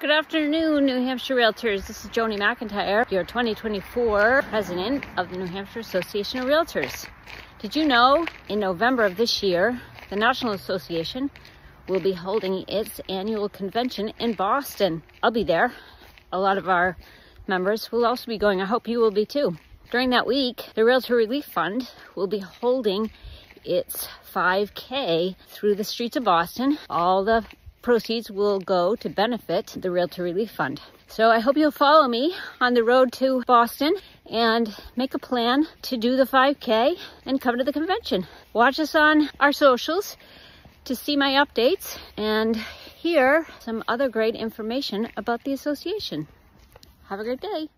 Good afternoon, New Hampshire Realtors. This is Joanie McIntire, your 2024 president of the New Hampshire Association of Realtors. Did you know in November of this year, the National Association will be holding its annual convention in Boston? I'll be there. A lot of our members will also be going. I hope you will be too. During that week, the Realtor Relief Fund will be holding its 5K through the streets of Boston. All the proceeds will go to benefit the Realtor Relief Fund. So I hope you'll follow me on the road to Boston and make a plan to do the 5K and come to the convention. Watch us on our socials to see my updates and hear some other great information about the association. Have a great day.